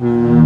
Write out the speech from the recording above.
Mm-hmm.